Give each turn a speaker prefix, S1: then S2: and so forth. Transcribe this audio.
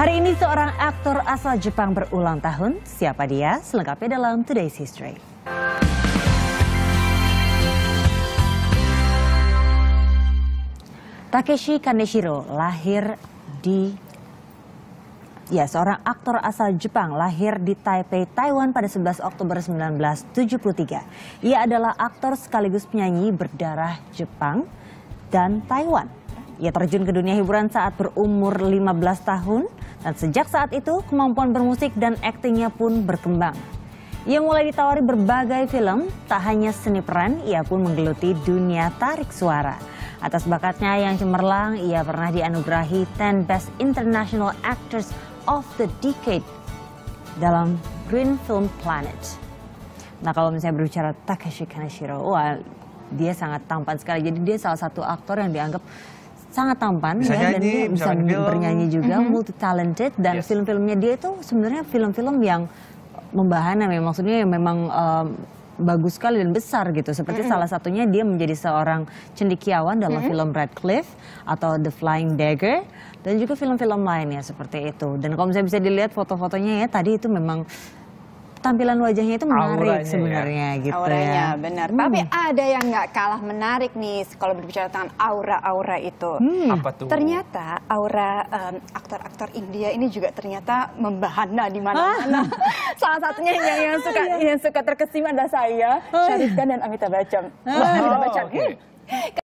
S1: Hari ini seorang aktor asal Jepang berulang tahun. Siapa dia? Selengkapnya dalam Today's History. Takeshi Kaneshiro lahir di Ya, seorang aktor asal Jepang lahir di Taipei, Taiwan pada 11 Oktober 1973. Ia adalah aktor sekaligus penyanyi berdarah Jepang dan Taiwan. Ia terjun ke dunia hiburan saat berumur 15 tahun dan sejak saat itu kemampuan bermusik dan aktingnya pun berkembang. Ia mulai ditawari berbagai film, tak hanya seni peran, ia pun menggeluti dunia tarik suara. Atas bakatnya yang cemerlang, ia pernah dianugerahi 10 Best International Actors of the Decade dalam Green Film Planet. Nah kalau misalnya berbicara Takeshi Kaneshiro, wah dia sangat tampan sekali. Jadi dia salah satu aktor yang dianggap sangat tampan
S2: Bisa
S1: ya dan
S2: nyanyi,
S1: dia
S2: bisa
S1: bisa bernyanyi juga, multi talented dan
S2: Yes.
S1: film-filmnya dia itu sebenarnya film-film yang membahana memang maksudnya yang memang um, bagus sekali dan besar gitu. Seperti salah satunya dia menjadi seorang cendekiawan dalam film Radcliffe atau The Flying Dagger dan juga film-film lainnya seperti itu. Dan kalau misalnya bisa dilihat foto-fotonya ya tadi itu memang tampilan wajahnya itu menarik
S2: Auranya ya.
S1: sebenarnya gitu
S3: Auranya
S1: ya.
S3: benar. Tapi ada yang nggak kalah menarik nih kalau berbicara tentang aura-aura itu.
S2: Apa tuh?
S3: Ternyata aura em, aktor-aktor India ini juga ternyata membahana di mana-mana. Salah satunya yang, yang suka yang suka terkesima adalah saya, Syarif Khan dan Amitabh Bachchan. Wah, Amitabh Bachchan.
S2: oke.
S3: hmm.